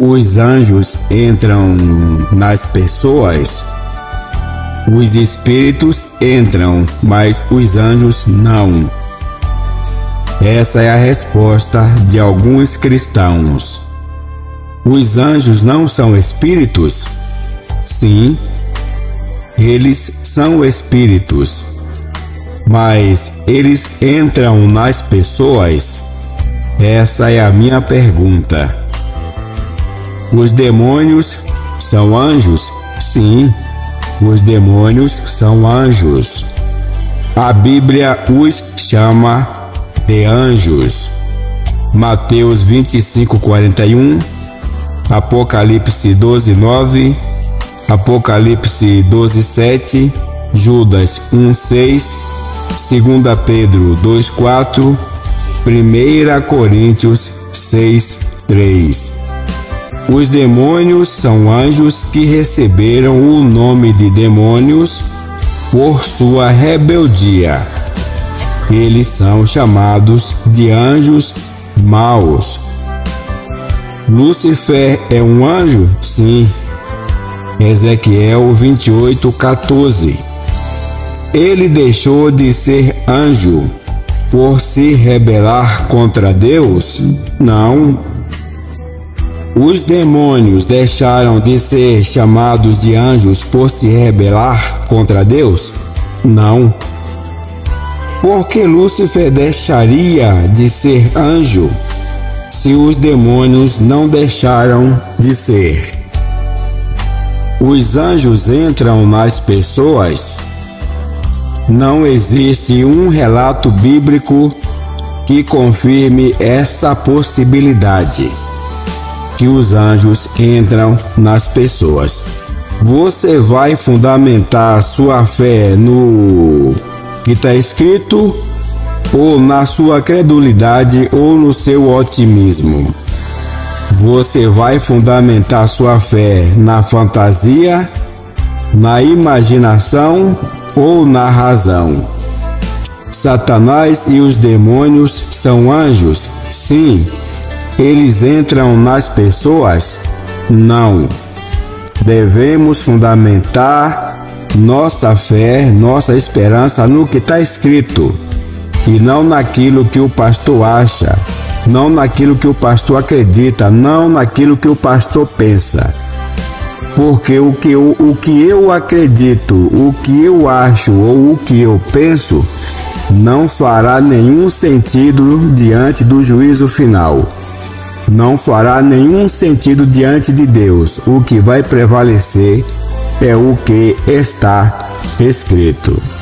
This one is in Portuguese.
os anjos entram nas pessoas? Os espíritos entram, mas os anjos não. Essa é a resposta de alguns cristãos. Os anjos não são espíritos? Sim, eles são espíritos. Mas eles entram nas pessoas? Essa é a minha pergunta. Os demônios são anjos? Sim, os demônios são anjos. A Bíblia os chama de anjos. Mateus 25, 41, Apocalipse 12, 9, Apocalipse 12, 7, Judas 1, 6, 2 Pedro 2, 4, 1 Coríntios 6, 3. Os demônios são anjos que receberam o nome de demônios por sua rebeldia. Eles são chamados de anjos maus. Lúcifer é um anjo? Sim. Ezequiel 28, 14. Ele deixou de ser anjo por se rebelar contra Deus? Não. Os demônios deixaram de ser chamados de anjos por se rebelar contra Deus? Não. Porque Lúcifer deixaria de ser anjo se os demônios não deixaram de ser? Os anjos entram nas pessoas? Não existe um relato bíblico que confirme essa possibilidade que os anjos entram nas pessoas. Você vai fundamentar sua fé no que está escrito ou na sua credulidade ou no seu otimismo. Você vai fundamentar sua fé na fantasia, na imaginação ou na razão. Satanás e os demônios são anjos? Sim, eles entram nas pessoas? Não. Devemos fundamentar nossa fé, nossa esperança no que está escrito e não naquilo que o pastor acha, não naquilo que o pastor acredita, não naquilo que o pastor pensa. Porque o que eu, o que eu acredito, o que eu acho ou o que eu penso não fará nenhum sentido diante do juízo final não fará nenhum sentido diante de Deus. O que vai prevalecer é o que está escrito.